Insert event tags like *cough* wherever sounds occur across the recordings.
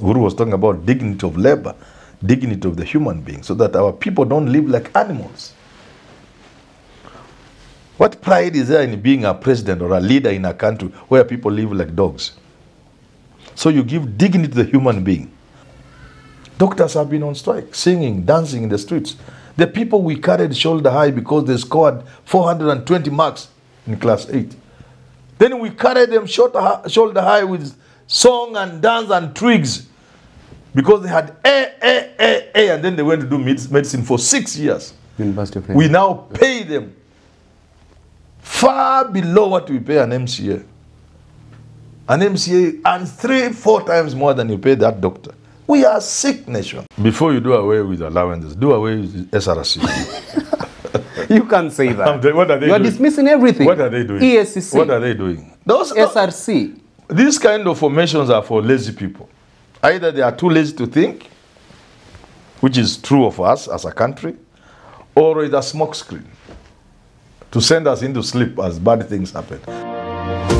Uhuru was talking about dignity of labor, dignity of the human being, so that our people don't live like animals. What pride is there in being a president or a leader in a country where people live like dogs? So you give dignity to the human being. Doctors have been on strike, singing, dancing in the streets. The people we carried shoulder high because they scored 420 marks in class 8. Then we carried them shoulder uh, shoulder high with song and dance and twigs because they had A, A, A, A, and then they went to do medicine for six years. University of We now pay them far below what we pay an MCA. An MCA and three, four times more than you pay that doctor. We are a sick nation. Before you do away with allowances, do away with SRC. *laughs* You can't say that. What are they you are doing? dismissing everything. what are they doing? ESCC. What are they doing? Those, SRC. These kind of formations are for lazy people. Either they are too lazy to think, which is true of us as a country, or it's a smokescreen to send us into sleep as bad things happen.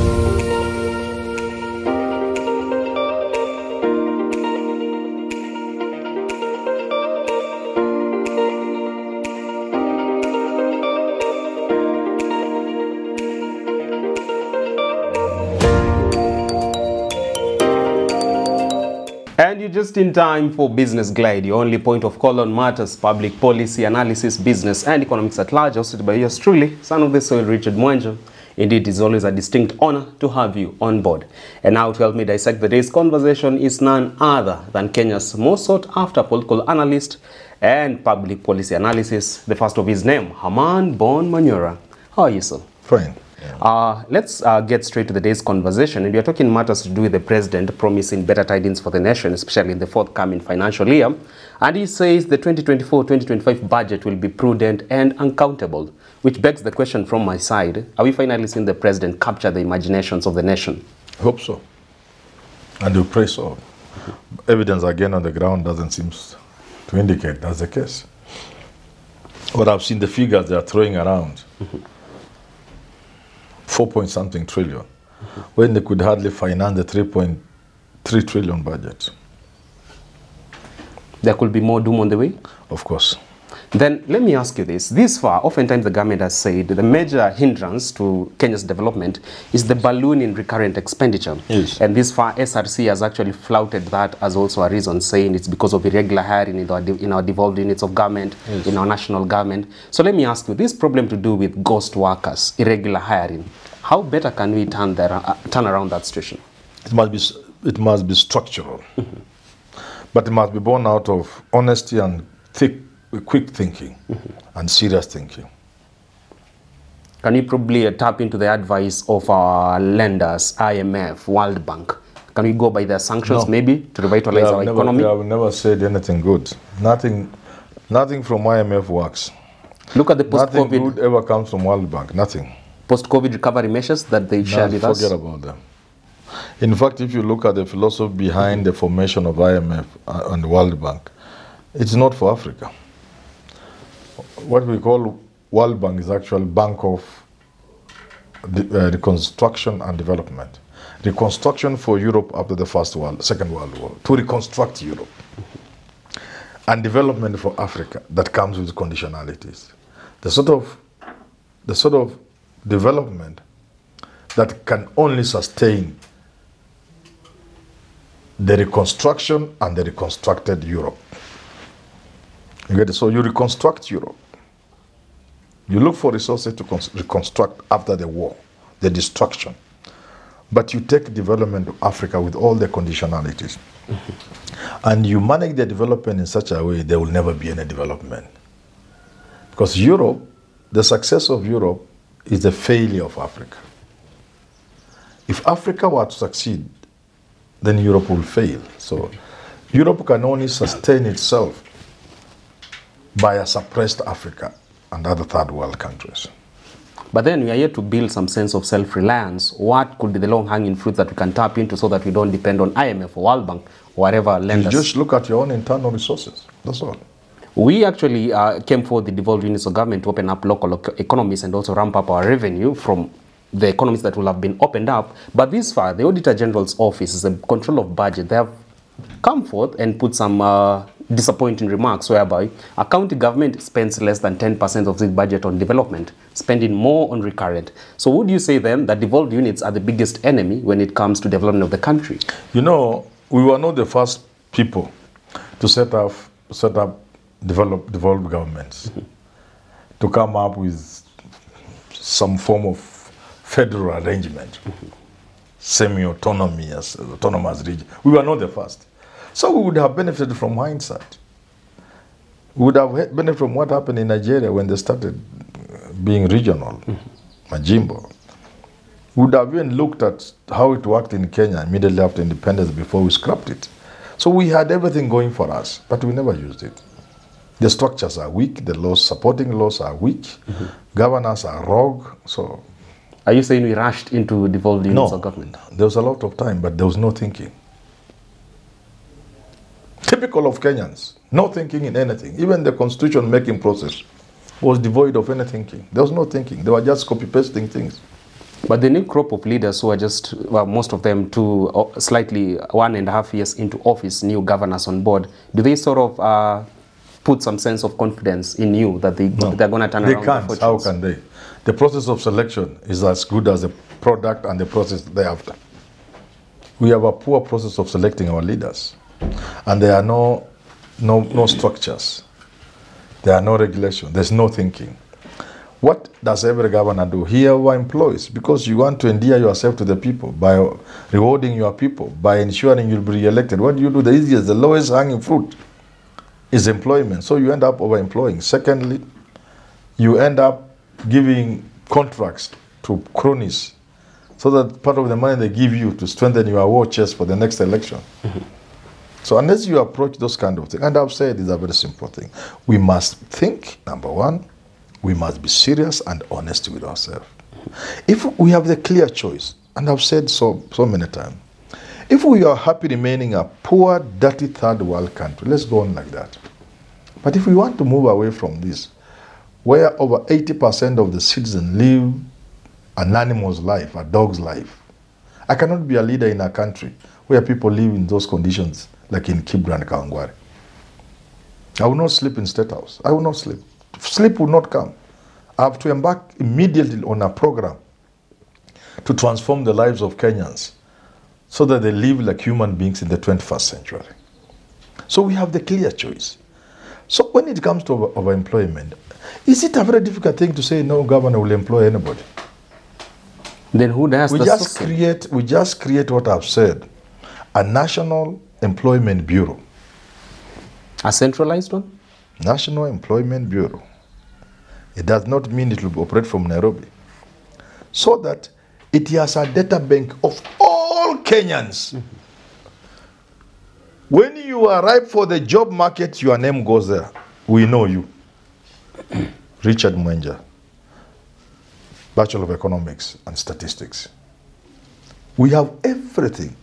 Just in time for Business Glide, your only point of call on matters, public policy, analysis, business, and economics at large, hosted by yours truly, son of the soil, Richard Mwanjo. Indeed, it's always a distinct honor to have you on board. And now to help me dissect the day's conversation is none other than Kenya's most sought after political analyst and public policy analysis, the first of his name, Herman Bon Manyora. How are you, sir? Fine. Uh, let's uh, get straight to the day's conversation. And we are talking matters to do with the president promising better tidings for the nation, especially in the forthcoming financial year. And he says the 2024-2025 budget will be prudent and uncountable, which begs the question from my side, are we finally seeing the president capture the imaginations of the nation? I Hope so. And we pray so. Evidence again on the ground doesn't seem to indicate that's the case. What I've seen the figures they are throwing around. Four point something trillion. When they could hardly finance the 3.3 trillion budget. There could be more doom on the way? Of course. Then let me ask you this. This far, oftentimes the government has said the major hindrance to Kenya's development is the balloon in recurrent expenditure. Yes. And this far, SRC has actually flouted that as also a reason, saying it's because of irregular hiring in our, de- in our devolved units of government, in our national government. So let me ask you, this problem to do with ghost workers, irregular hiring, how better can we turn, that, uh, turn around that situation? It must be, it must be structural. But it must be born out of honesty and thick, quick thinking and serious thinking. Can you probably uh, tap into the advice of our lenders, IMF, World Bank? Can we go by their sanctions No. maybe to revitalize our never, economy? they have never said anything good. Nothing, nothing from IMF works. Look at the post-COVID, Nothing good ever comes from World Bank. Nothing. post-COVID recovery measures that they shared No, with us. forget about them. In fact, if you look at the philosophy behind the formation of IMF uh, and the World Bank, it's not for Africa. What we call World Bank is actually Bank of the, uh, Reconstruction and Development. Reconstruction for Europe after the First World, Second World War, to reconstruct Europe. And development for Africa that comes with conditionalities. The sort of, the sort of development that can only sustain the reconstruction and the reconstructed Europe. You get it? So you reconstruct Europe. You look for resources to reconstruct after the war, the destruction. But you take development of Africa with all the conditionalities. *laughs* And you manage the development in such a way there will never be any development. Because Europe, the success of Europe is the failure of Africa. If Africa were to succeed, then Europe will fail. So Europe can only sustain itself by a suppressed Africa and other third world countries. But then we are here to build some sense of self-reliance. What could be the long-hanging fruit that we can tap into so that we don't depend on IMF or World Bank or whatever You just look at your own internal resources. That's all. We actually uh, came for the devolved units of government to open up local economies and also ramp up our revenue from the economies that will have been opened up. But this far, the Auditor General's office is the control of budget. They have come forth and put some uh, disappointing remarks whereby a county government spends less than 10% of its budget on development, spending more on recurrent. So would you say then that devolved units are the biggest enemy when it comes to development of the country? You know, we were not the first people to set up set up develop developed governments to come up with some form of federal arrangement, semi-autonomy as autonomous region. We were not the first, so we would have benefited from hindsight. We would have benefited from what happened in Nigeria when they started being regional, Majimbo. We would have even looked at how it worked in Kenya immediately after independence before we scrapped it. So we had everything going for us, but we never used it. The structures are weak, the laws, supporting laws are weak, governors are rogue. So, Are you saying we rushed into devolved units no, of government? there was a lot of time, but there was no thinking. Typical of Kenyans, no thinking in anything. Even the constitution making process was devoid of any thinking. There was no thinking. They were just copy pasting things. But the new crop of leaders who are just, well, most of them two, uh, slightly one and a half years into office, new governors on board, do they sort of uh, put some sense of confidence in you that they, they're going to turn They around can't. How can they? The process of selection is as good as the product and the process thereafter. We have a poor process of selecting our leaders, and there are no, no, no structures. There are no regulations. There's no thinking. What does every governor do? He our employees because you want to endear yourself to the people by rewarding your people, by ensuring you'll be re-elected. What do you do? The easiest, the lowest hanging fruit is employment. So you end up overemploying. Secondly, you end up giving contracts to cronies so that part of the money they give you to strengthen your war chest for the next election. So unless you approach those kind of things, and I've said it's a very simple thing. We must think, number one, we must be serious and honest with ourselves. If we have the clear choice, and I've said so so many times, if we are happy remaining a poor, dirty third world country, let's go on like that. But if we want to move away from this, where over 80% of the citizens live an animal's life, a dog's life, I cannot be a leader in a country where people live in those conditions, like in Kibra and Kawangware. I will not sleep in State House. I will not sleep. Sleep will not come. I have to embark immediately on a program to transform the lives of Kenyans so that they live like human beings in the 21st century. So we have the clear choice. So when it comes to over- overemployment, is it a very difficult thing to say no governor will employ anybody? Then who does We just sourcing? create we just create what I've said, a national employment bureau. A centralized one? National Employment Bureau. It does not mean it will operate from Nairobi. So that it has a data bank of all Kenyans. When you arrive for the job market, your name goes there. We know you. Richard Mwenja, Bachelor of Economics and Statistics. We have everything.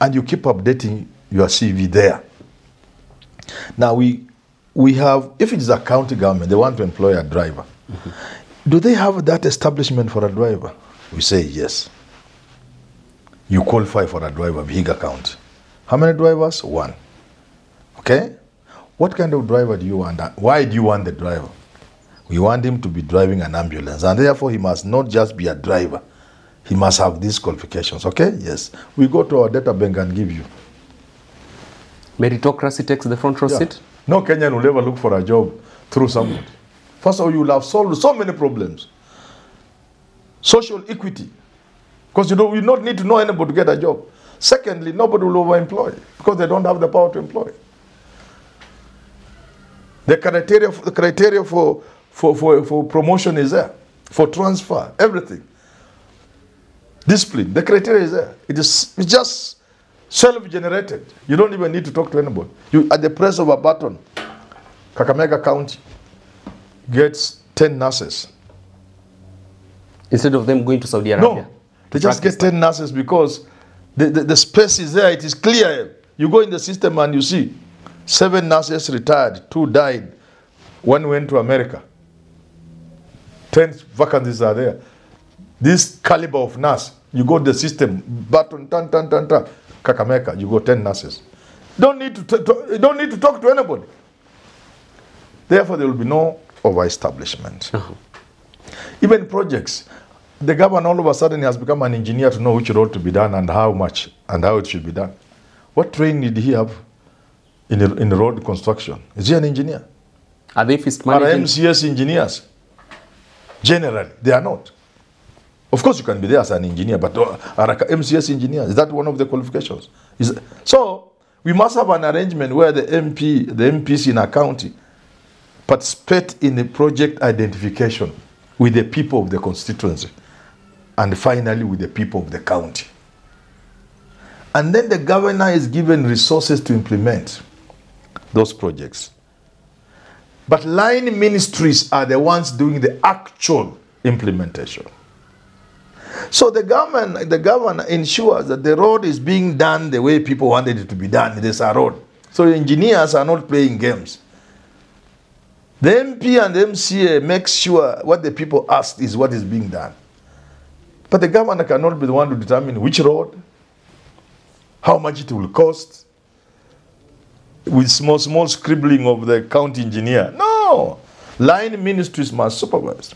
And you keep updating your CV there. Now we we have if it's a county government, they want to employ a driver. Do they have that establishment for a driver? We say yes. You qualify for a driver, Vihiga account. How many drivers? One. Okay? What kind of driver do you want? Why do you want the driver? We want him to be driving an ambulance, and therefore he must not just be a driver. He must have these qualifications. Okay? Yes. We go to our data bank and give you. Meritocracy takes the front row Yeah. seat? No Kenyan will ever look for a job through somebody. First of all, you will have solved so many problems. Social equity. Because you don't you not need to know anybody to get a job. Secondly, nobody will overemploy because they don't have the power to employ. The criteria, the criteria for, for, for, for promotion is there, for transfer, everything. Discipline, the criteria is there. It is it's just self-generated. You don't even need to talk to anybody. You at the press of a button, Kakamega County gets 10 nurses. Instead of them going to Saudi Arabia? No, they just get 10 nurses because the, the, the space is there, it is clear. You go in the system and you see seven nurses retired, two died, one went to America. 10 vacancies are there. This caliber of nurse, you go to the system, button, tan, tan, tan, tan. Kakamega, you got 10 nurses. Don't need to, to- you don't need to talk to anybody. Therefore, there will be no over-establishment. Uh-huh. Even projects, the governor all of a sudden has become an engineer to know which road to be done and how much and how it should be done. What training did he have in, in road construction? Is he an engineer? Are they fist Are managing? MCS engineers? Generally, they are not. Of course, you can be there as an engineer, but uh, are MCS engineers? Is that one of the qualifications? Is, so we must have an arrangement where the MP, the MPs in a county, participate in the project identification with the people of the constituency, and finally with the people of the county. And then the governor is given resources to implement those projects. But line ministries are the ones doing the actual implementation. So the government, the governor ensures that the road is being done the way people wanted it to be done. It is a road. So engineers are not playing games. The MP and the MCA make sure what the people asked is what is being done. But the governor cannot be the one to determine which road, how much it will cost, with small, small scribbling of the county engineer. No! Line ministries must supervise.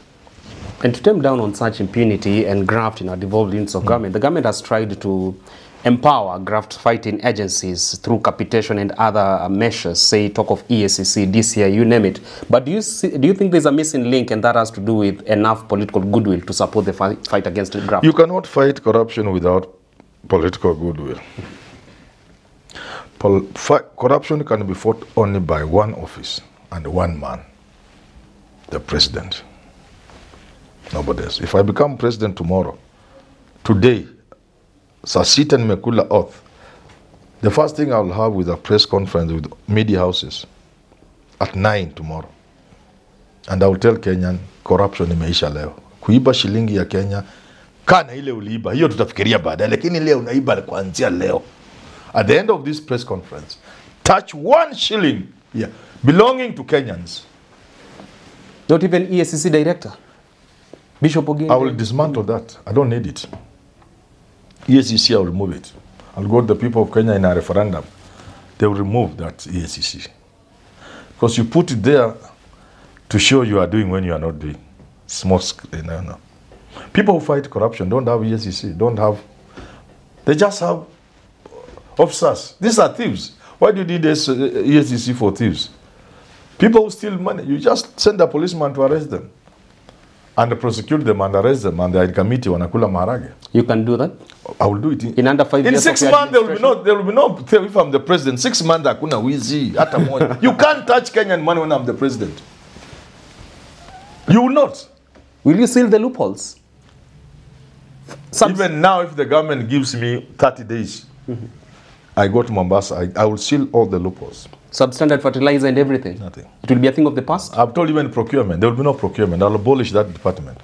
And to tamp down on such impunity and graft in our devolved units of mm. government, the government has tried to empower graft fighting agencies through capitation and other measures, say talk of E EACC, DCI, you name it. But do you, see, do you think there's a missing link and that has to do with enough political goodwill to support the fight, fight against graft? You cannot fight corruption without political goodwill. Pol- corruption can be fought only by one office and one man, the president. Nobody else. If I become president tomorrow, today, Sasit and nimekula oath, the first thing I'll have with a press conference with media houses at 9 tomorrow. And I will tell Kenyan corruption imeisha leo. Kuiba shilingi ya Kenya kana ile uliiba, hiyo tutafikiria baadaye, lakini ile unaiba kuanzia leo. At the end of this press conference, touch one shilling yeah, belonging to Kenyans. Not even ESCC director? Bishop Ogin? I will dismantle that. I don't need it. EACC, I'll remove it. I'll go to the people of Kenya in a referendum. They will remove that EACC. Because you put it there to show you are doing when you are not doing. Small, you know, no. People who fight corruption don't have EACC, don't have, they just have officers. These are thieves. Why do you need this, uh, EACC for thieves? People who steal money, you just send a policeman to arrest them and prosecute them and arrest them and they are in committee wanakula maharage. You can do that? I will do it in, In under five in years six months. There will be no, there will be no. If I'm the president, six months hakuna wizi hata moja. You can't touch Kenyan money when I'm the president. You will not. Will you seal the loopholes? Some... Even now, if the government gives me 30 days, mm -hmm. I go to Mombasa. I, I will seal all the loopholes. Substandard fertilizer and everything. Nothing. It will be a thing of the past. I've told even procurement. There will be no procurement. I'll abolish that department.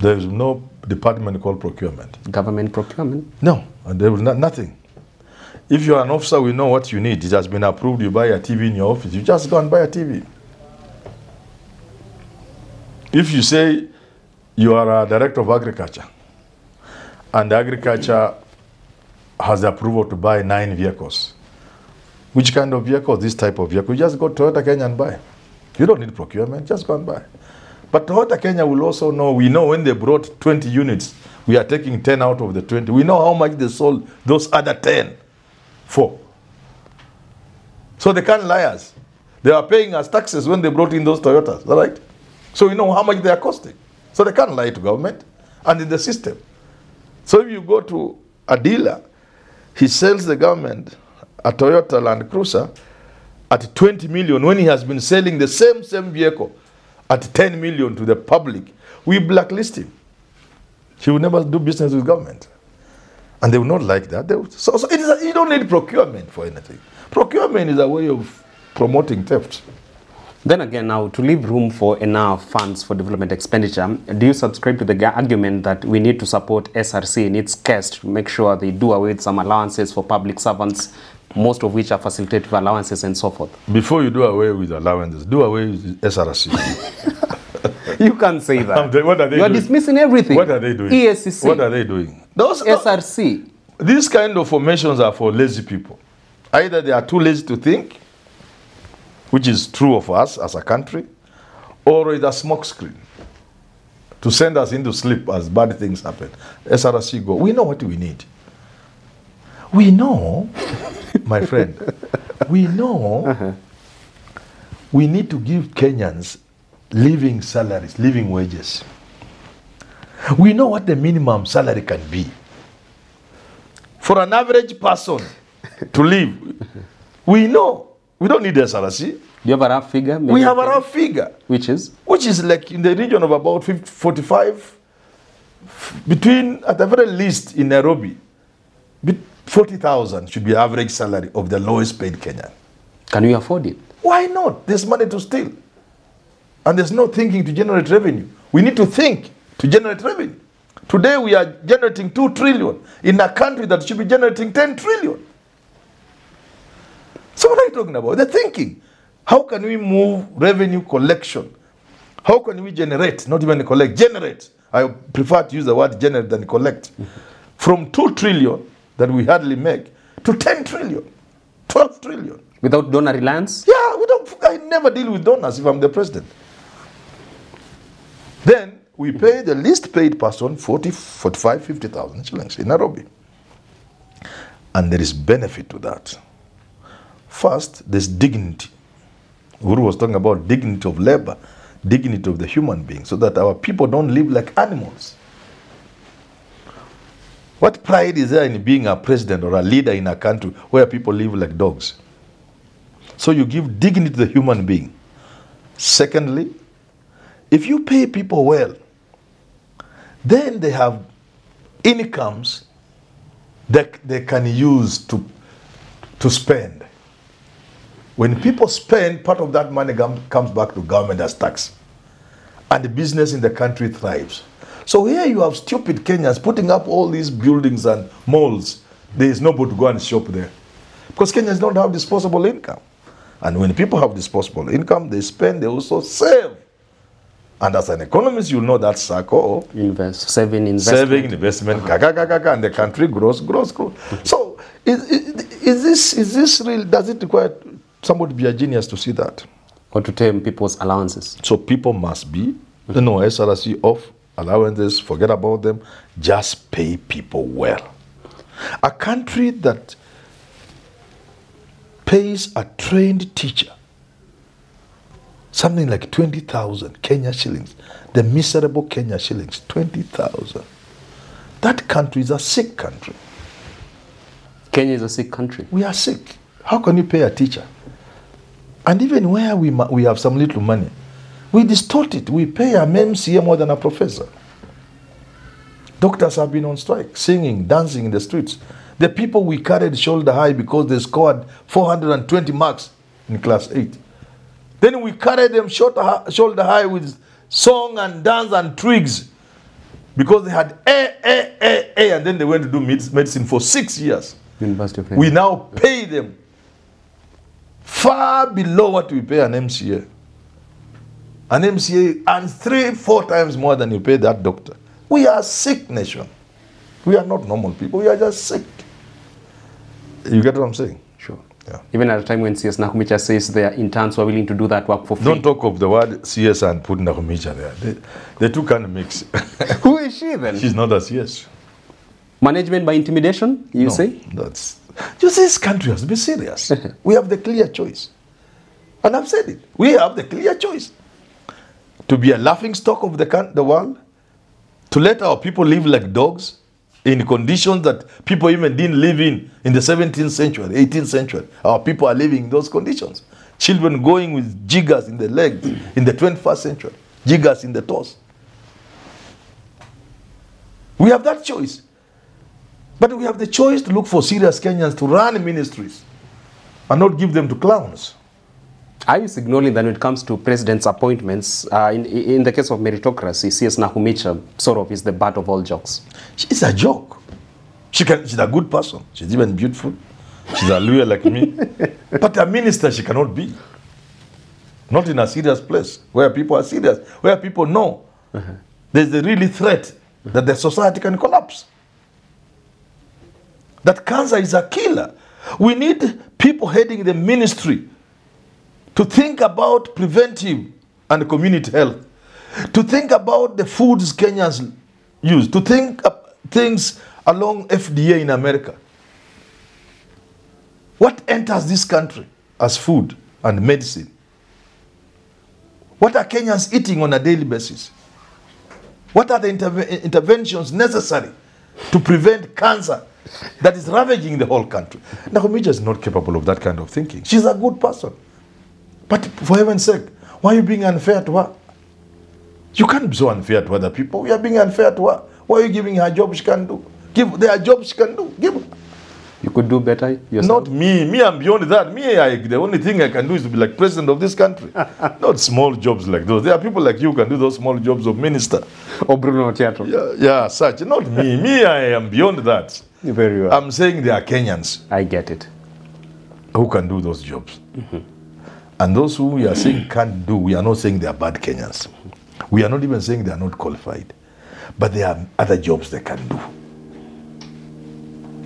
There is no department called procurement. Government procurement. No, and there will not nothing. If you're an officer, we know what you need. It has been approved. You buy a TV in your office. You just go and buy a TV. If you say you are a director of agriculture, and agriculture has the approval to buy nine vehicles, which kind of vehicle? This type of vehicle. Just go to Toyota Kenya and buy. You don't need procurement. Just go and buy. But Toyota Kenya will also know. We know when they brought 20 units, we are taking 10 out of the 20. We know how much they sold those other 10 for. So they can't lie us. They are paying us taxes when they brought in those Toyotas, all right? So we know how much they are costing. So they can't lie to government and in the system. So if you go to a dealer, he sells the government a Toyota Land Cruiser at 20 million when he has been selling the same same vehicle at 10 million to the public. We blacklist him. He will never do business with government. And they will not like that. Will, so so it is a, you don't need procurement for anything. Procurement is a way of promoting theft. Then again, now to leave room for enough funds for development expenditure, do you subscribe to the argument that we need to support SRC in its case to make sure they do away with some allowances for public servants, most of which are facilitative allowances and so forth? Before you do away with allowances, do away with SRC. *laughs* You can't say that. *laughs* what are they you are doing? dismissing everything. What are they doing? EACC, What are they doing? Those, SRC. these kind of formations are for lazy people. Either they are too lazy to think, which is true of us as a country, or is a smokescreen to send us into sleep as bad things happen. SRC go, we know what we need. We know, my friend, we know we need to give Kenyans living salaries, living wages. We know what the minimum salary can be. For an average person to live, we know. We don't need SRC. Do you have a rough figure? We have a rough figure, Which is? which is like in the region of about 50, 45, between, at the very least in Nairobi, be- 40,000 should be average salary of the lowest paid Kenyan. Can we afford it? Why not? There's money to steal. And there's no thinking to generate revenue. We need to think to generate revenue. Today we are generating 2 trillion in a country that should be generating 10 trillion. So what are you talking about? They're thinking. How can we move revenue collection? How can we generate, not even collect, generate? I prefer to use the word generate than collect. *laughs* From 2 trillion that we hardly make to 10 trillion, 12 trillion. Without donor reliance? Yeah, we don't, I never deal with donors if I'm the president. Then we pay the least paid person 40, 45, 50,000 shillings in Nairobi. And there is benefit to that. First, there's dignity. Uhuru was talking about dignity of labor, dignity of the human being, so that our people don't live like animals. What pride is there in being a president or a leader in a country where people live like dogs? So you give dignity to the human being. Secondly, if you pay people well, then they have incomes that they can use to, to spend. When people spend, part of that money comes back to government as tax. And the business in the country thrives. So here you have stupid Kenyans putting up all these buildings and malls. There is nobody to go and shop there. Because Kenyans don't have disposable income. And when people have disposable income, they spend, they also save. And as an economist, you know that circle of Invest, saving, investment. saving, investment, and the country grows, grows, grows. So, is, is, is this is this real? Does it require somebody be a genius to see that? Or to tame people's allowances. So people must be, you know, SRC off, allowances, forget about them, just pay people well. A country that pays a trained teacher something like 20,000 Kenya shillings, the miserable Kenya shillings, 20,000. That country is a sick country. Kenya is a sick country. We are sick. How can you pay a teacher? And even where we, we have some little money, we distort it. We pay a MCA more than a professor. Doctors have been on strike, singing, dancing in the streets. The people we carried shoulder high because they scored 420 marks in class 8. Then we carried them shoulder high, with song and dance and twigs because they had A, A, A, A, and then they went to do medicine for six years. University of We now pay them far below what we pay an MCA. An MCA earns three, four times more than you pay that doctor. We are a sick nation. We are not normal people. We are just sick. You get what I'm saying? Sure. Yeah. Even at a time when CS Nakumicha says their interns were willing to do that work for free. Don't talk of the word CS and put Nakumicha there. They, the two can mix. Who is she then? *laughs* She's not a CS. Management by intimidation, you No, say? That's just this country has to be serious. *laughs* we have the clear choice. And I've said it. We have the clear choice. To be a laughing stock of the, the world, to let our people live like dogs in conditions that people even didn't live in in the 17th century, 18th century. Our people are living in those conditions. Children going with jiggers in the legs *clears throat* in the 21st century, jiggers in the toes. We have that choice. But we have the choice to look for serious Kenyans to run ministries and not give them to clowns. Are you signaling that when it comes to president's appointments, uh, in, in the case of meritocracy, CS Nahumicha sort of is the butt of all jokes? She's a joke. She can, she's a good person. She's even beautiful. She's a lawyer like me. *laughs* but a minister she cannot be. Not in a serious place where people are serious, where people know there's a really threat that the society can collapse. That cancer is a killer. We need people heading the ministry to think about preventive and community health, to think about the foods Kenyans use, to think things along FDA in America. What enters this country as food and medicine? What are Kenyans eating on a daily basis? What are the interve- interventions necessary to prevent cancer that is ravaging the whole country? Nakumija is not capable of that kind of thinking. She's a good person. But for heaven's sake, why are you being unfair to her? You can't be so unfair to other people. You are being unfair to her. Why are you giving her job she can do? Give there are jobs she can do. Give her. You could do better yourself. Not me. Me, I'm beyond that. Me, I, the only thing I can do is to be like president of this country. *laughs* Not small jobs like those. There are people like you who can do those small jobs of minister. or Bruno Teatro. Yeah, yeah, such. Not me. Me, I am beyond that. Very well. I'm saying there are Kenyans I get it. who can do those jobs. Mm-hmm. And those who we are saying can't do, we are not saying they are bad Kenyans. Mm-hmm. We are not even saying they are not qualified. But there are other jobs they can do.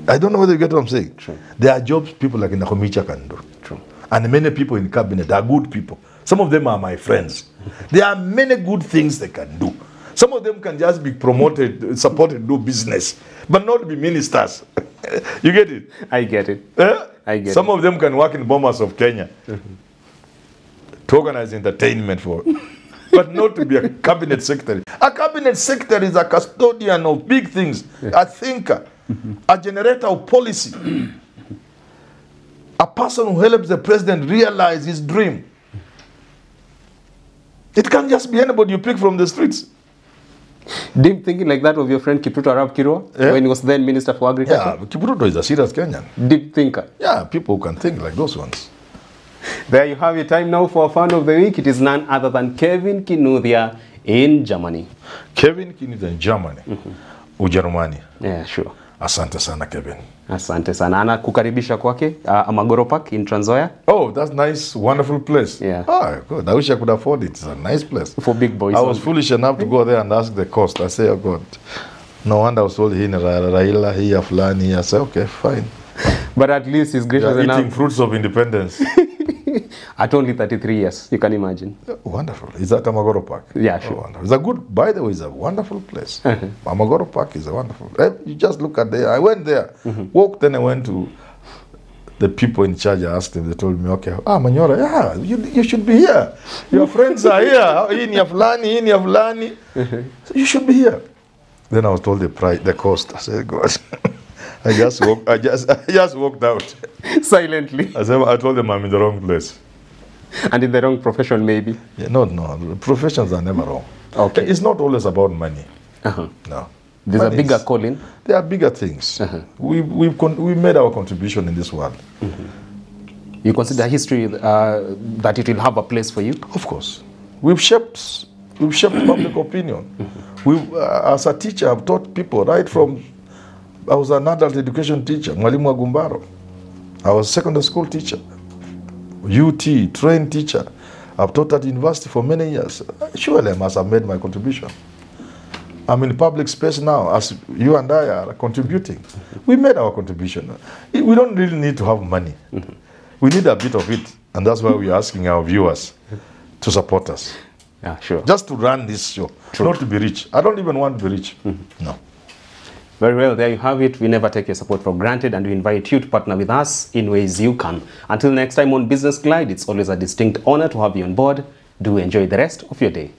I don't know whether you get what I'm saying. True. There are jobs people like Nakhumicha can do. True. And many people in cabinet are good people. Some of them are my friends. Mm-hmm. There are many good things they can do. Some of them can just be promoted, supported, do business, but not be ministers. *laughs* you get it? I get it. Eh? I get Some of them can work in bombers of Kenya to organize entertainment for, *laughs* but not to be a cabinet secretary. A cabinet secretary is a custodian of big things, a thinker, a generator of policy, a person who helps the president realize his dream. It can't just be anybody you pick from the streets. Deep thinking like that of your friend Kipruto Arab Kirwa Yeah. when he was then Minister for Agriculture. Yeah, Kipruto is a serious Kenyan. Deep thinker. Yeah, people who can think like those ones. There you have your time now for a fan of the week. It is none other than Kevin Kinuthia in Germany. Kevin Kinuthia in Germany, Mm -hmm. Ujerumani. Yeah, sure. Asante sana Kevin. Asante sana. Ana kukaribisha kwake uh, Amagoro Park in Trans Nzoia Oh, that's nice, wonderful place. Yeah. Ah, good. I wish I could afford it. It's a nice place. for big boys. I was only. foolish enough to go there and ask the cost. I say, oh God, no wonder I was told hii ni Raila, hii ya fulani. I say, okay, fine. *laughs* But at least he's gracious enough. eating fruits of independence. *laughs* *laughs* At only 33 years, you can imagine. Yeah, wonderful. Is that Amagoro Park? Yeah, Oh, sure. wonderful. It's a good, by the way, it's a wonderful place. Amagoro Park is a wonderful. eh, You just look at there. I went there, mm -hmm. walked, then I went to the people in charge. Asked them. They told me, okay, ah, Manyora, yeah, you, you should be here. Your friends are here. *laughs* Hii ni ya fulani, hii ni ya fulani. So you should be here. Then I was told the price, the cost. I said, God. *laughs* I just walked. I just, *laughs* I just walked out. *laughs* Silently. I said, I told them I'm in the wrong place. And in the wrong profession, maybe. Yeah, no, no. Professions are never wrong. Okay. It's not always about money. Uh-huh. No. There's a bigger is- calling. There are bigger things. We we con- we made our contribution in this world. You consider history uh, that it will have a place for you? Of course, we've shaped we've shaped public opinion. We, uh, as a teacher, I've taught people right from. I was an adult education teacher, Mwalimu wa Gumbaro. I was a secondary school teacher, UT trained teacher. I've taught at university for many years. Surely I must have made my contribution. I'm in public space now, as you and I are contributing. We made our contribution. We don't really need to have money. We need a bit of it, and that's why we're asking our viewers to support us. Yeah, sure. Just to run this show, True. not to be rich. I don't even want to be rich. No. Very well, there you have it. We never take your support for granted and we invite you to partner with us in ways you can. Until next time on Business Glide, it's always a distinct honor to have you on board. Do enjoy the rest of your day.